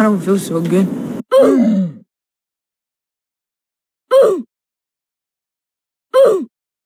I don't feel so good.